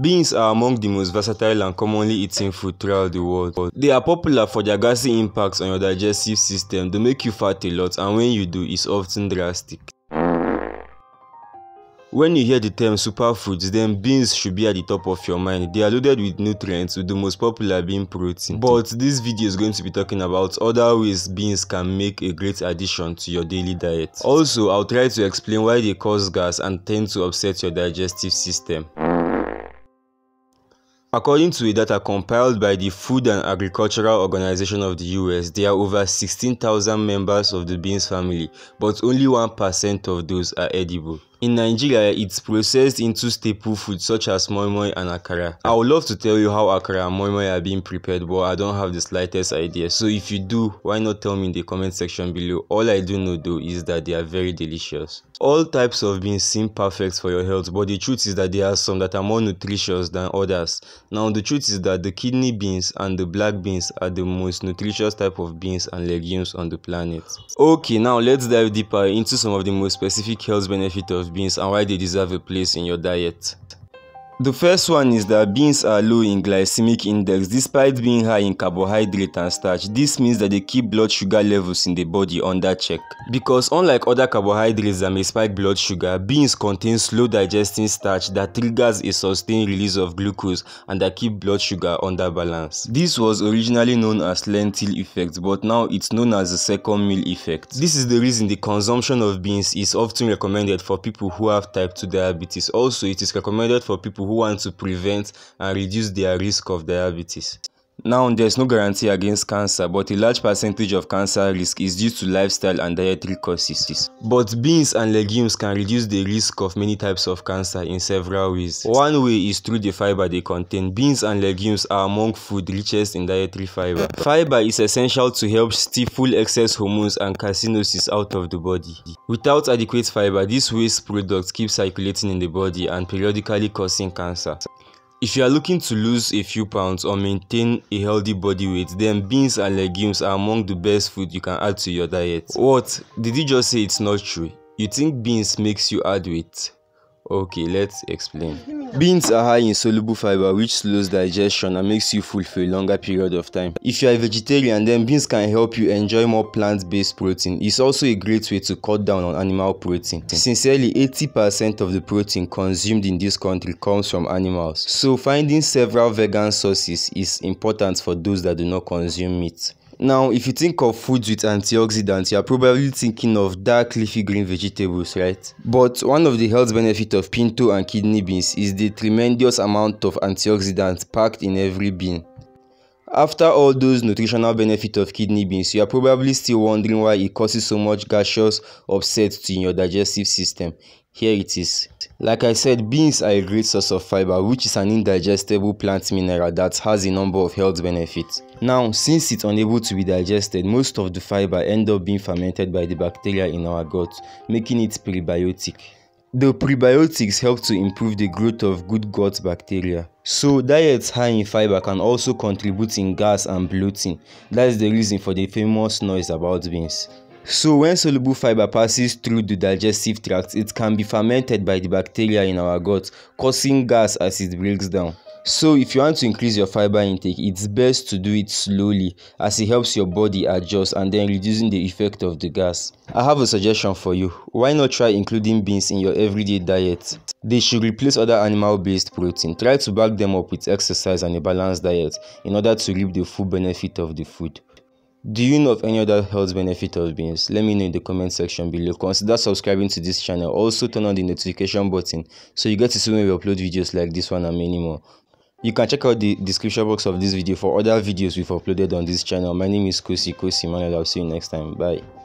Beans are among the most versatile and commonly eaten food throughout the world. They are popular for their gassy impacts on your digestive system, they make you fat a lot and when you do, it's often drastic. When you hear the term superfoods, then beans should be at the top of your mind. They are loaded with nutrients, with the most popular being protein. But this video is going to be talking about other ways beans can make a great addition to your daily diet. Also, I'll try to explain why they cause gas and tend to upset your digestive system. According to a data compiled by the Food and Agricultural Organization of the US, there are over 16,000 members of the beans family, but only 1% of those are edible. In Nigeria, it's processed into staple foods such as moi moi and akara. I would love to tell you how akara and moi moi are being prepared, but I don't have the slightest idea. So if you do, why not tell me in the comment section below? All I do know though is that they are very delicious. All types of beans seem perfect for your health, but the truth is that there are some that are more nutritious than others. Now the truth is that the kidney beans and the black beans are the most nutritious type of beans and legumes on the planet. Okay, now let's dive deeper into some of the most specific health benefits of beans and why they deserve a place in your diet. The first one is that beans are low in glycemic index despite being high in carbohydrate and starch. This means that they keep blood sugar levels in the body under check. Because unlike other carbohydrates that may spike blood sugar, beans contain slow digesting starch that triggers a sustained release of glucose and that keep blood sugar under balance. This was originally known as lentil effect but now it's known as the second meal effect. This is the reason the consumption of beans is often recommended for people who have type 2 diabetes. Also, it is recommended for people who want to prevent and reduce their risk of diabetes. Now, there's no guarantee against cancer, but a large percentage of cancer risk is due to lifestyle and dietary causes. But beans and legumes can reduce the risk of many types of cancer in several ways. One way is through the fiber they contain. Beans and legumes are among food richest in dietary fiber. Fiber is essential to help stifle excess hormones and carcinogens out of the body. Without adequate fiber, these waste products keep circulating in the body and periodically causing cancer. If you are looking to lose a few pounds or maintain a healthy body weight, then beans and legumes are among the best food you can add to your diet. What? Did you just say it's not true? You think beans makes you add weight? Okay, let's explain. Beans are high in soluble fiber which slows digestion and makes you full for a longer period of time. If you are a vegetarian, then beans can help you enjoy more plant-based protein. It's also a great way to cut down on animal protein. Sincerely, 80% of the protein consumed in this country comes from animals. So finding several vegan sources is important for those that do not consume meat. Now, if you think of foods with antioxidants, you are probably thinking of dark leafy green vegetables, right? But one of the health benefits of pinto and kidney beans is the tremendous amount of antioxidants packed in every bean. After all those nutritional benefits of kidney beans, you are probably still wondering why it causes so much gaseous upset to your digestive system. Here it is. Like I said, beans are a great source of fiber, which is an indigestible plant mineral that has a number of health benefits. Now, since it's unable to be digested, most of the fiber end up being fermented by the bacteria in our gut, making it prebiotic. The prebiotics help to improve the growth of good gut bacteria. So diets high in fiber can also contribute in gas and bloating. That is the reason for the famous noise about beans. So when soluble fiber passes through the digestive tract, it can be fermented by the bacteria in our gut, causing gas as it breaks down. So if you want to increase your fiber intake, it's best to do it slowly as it helps your body adjust and then reducing the effect of the gas. I have a suggestion for you. Why not try including beans in your everyday diet? They should replace other animal-based protein. Try to back them up with exercise and a balanced diet in order to reap the full benefit of the food. Do you know of any other health benefit of beans? Let me know in the comment section below. Consider subscribing to this channel. Also turn on the notification button so you get to see when we upload videos like this one and many more. You can check out the description box of this video for other videos we've uploaded on this channel. My name is Kosi Kosi Manuel. I'll see you next time. Bye.